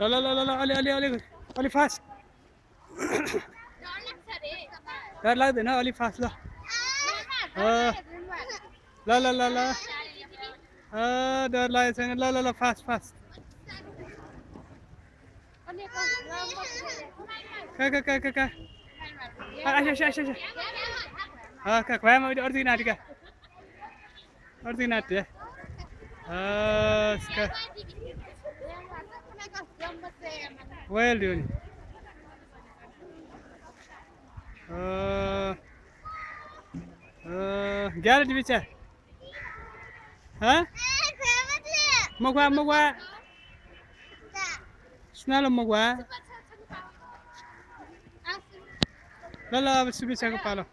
ल ल ल ल अलि अलि अलि अलि फास्ट डर लाग्दैन अलिक फास्ट ल ल ल ल ल डर लागेको छैन ल ल ल फास्ट फास्ट कहाँ कहाँ कहाँ कहाँ कहाँ अच्छा अच्छा अच्छा हाँ कहाँ खुवाया मैं अर्धी नाटी का अर्धी नाटी है Wellion. Gel đi bize. Ha? Mọc qua, mọc qua. Sna lo mọc qua. Lala, bize bize kapalo.